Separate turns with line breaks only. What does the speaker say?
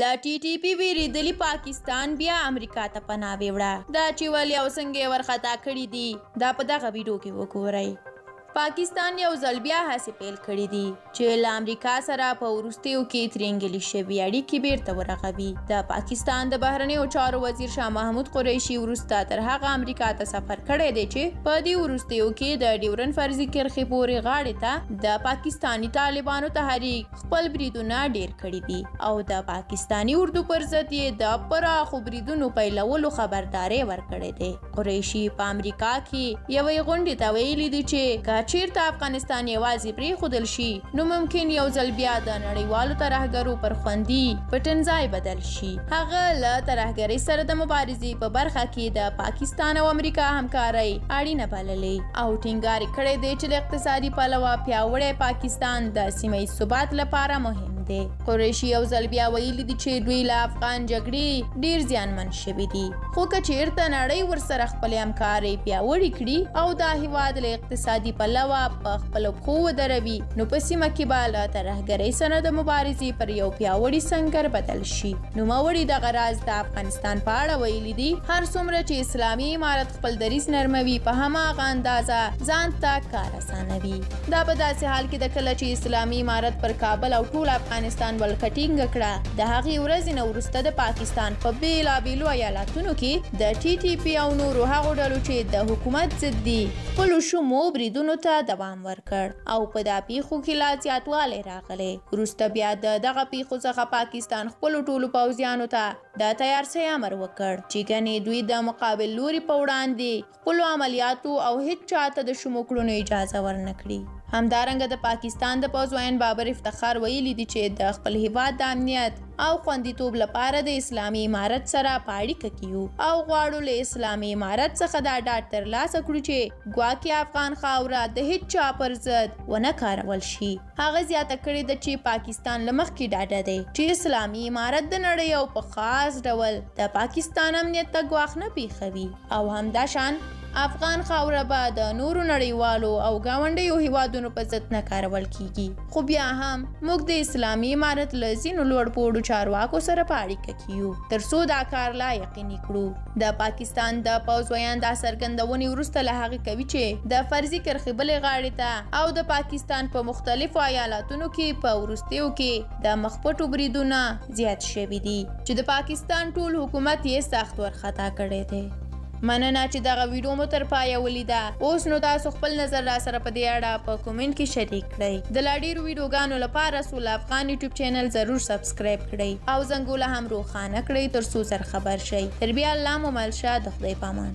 له ټي ټي پي ویریدلی پاکستان بیا امریکا ته پناه ویوړه دا چې ولی او څنګه یې ورخطا کړي دي دا په دغه ویډو کې وګورئ پاکستان یو ځل بیا هڅې پیل کړي دي چې له امریکا سره په وروستیو کې ترینګلي شوي اړیکې بیرته ورغوي د پاکستان د بهرنیو چارو وزیر شاه محمود قریشي وروسته تر هغه امریکا ته سفر کړی دی چې په دې وروستیو کې د ډیورن فرضي کرښې پورې غاړې ته د پاکستاني طالبانو تحریک خپل بریدونه ډیر کړي دي او د پاکستاني اردو پر ضد یې د پراخو بریدونو پیلولو خبرداري ورکړې ده قریشي په امریکا کې یوې غونډې ته ویلي دي چې که چیرته افغانستان یوازې پریښودل شي نو ممکن یو ځل بیا د نړیوالو ترهګرو پر خوندي پټنځای بدل شي هغه له ترهګرۍ سره د مبارزې په برخه کې د پاکستان او امریکا همکارۍ اړینه بللې او ټینګار یې کړی دی چې له اقتصادي پلوه پیاوړی پاکستان د سیمه ییز ثبات لپاره مهم دی قریشي یو ځل بیا ویلي دي چې دوی له افغان جګړې ډیر زیانمن شوي دي خو که چیرته نړۍ ورسره خپلې همکارۍ پیاوړې کړي او دا هیواد له اقتصادي پلوه په خپلو پښو ودروي نو په سیمه کې به له ترهګرۍ سره د مبارزې پر یو پیاوړي سنګر بدل شي نوموړي دغه راز د افغانستان په اړه ویلي دي هر څومره چې اسلامي امارت خپل دریځ نرموي په هماغه اندازه ځان ته کار اسانوي دا په داسې حال کې د کله چې اسلامي امارت پر کابل او ټول افغانستان ولکه ټینګ کړه د هغې ورځې نه وروسته د پاکستان په بیلابیلو ایالاتونو کې د ټي ټي پي او نورو هغو ډلو چې د حکومت ضد دي خپلو شومو بریدونو ته دوام ورکړ او په دا پیښو کې لا زیاتوالی راغلی وروسته بیا د دغه پیښو څخه پاکستان خپلو ټولو پوځیانو ته د تیارسۍ امر وکړ چې ګنې دوی د مقابل لوري په وړاندې خپلو عملیاتو او هیڅ چا ته د شومو کړنو اجازه ورنه کړي. همدارنګه د پاکستان د پوځ ویاند بابر افتخار ویلي دي چې د خپل هیواد د امنیت او خوندیتوب لپاره د اسلامي امارت سره په اړیکه کې یو او غواړو له اسلامي امارت څخه دا ډاډ ترلاسه کړو چې ګواکې افغان خاوره د هیڅ چا پر ضد ونه کارول شي. هغه زیاته کړې ده چې پاکستان له مخکې ډاډه دی چې اسلامي امارت د نړۍ او په خاص ډول د پاکستان امنیت ته ګواښ نه پېښوي او همدا شان افغان خاوره به د نورو نړیوالو او ګاونډیو هیوادونو په ضد نه کارول کیږي خو بیا هم موږ د اسلامي امارت له ځینو لوړ پوړو چارواکو سره په اړیکه کې یو ترڅو دا کار لا یقیني کړو د پاکستان د پوځ ویاند دا څرګندونې وروسته له هغې کوي چې د فرضي کرښې بلې غاړې ته او د پاکستان په مختلفو ایالاتونو کې په وروستیو کې د مخپټو بریدونه زیات شوي دي چې د پاکستان ټول حکومت یې سخت ورخطا کړی دی مننه چې دغه ویډیو مو تر پایه ولیده اوس نو تاسو خپل نظر را سره په دې اړه په کومنټ کې شریک کړئ. د لا ډېرو ویډوګانو لپاره سوله افغان یوټیوب چینل ضرور سبسکرایب کړئ او زنګوله هم روښانه کړئ تر څو زر خبر شئ. تر بیا الله مو مل شه د خدای په امان.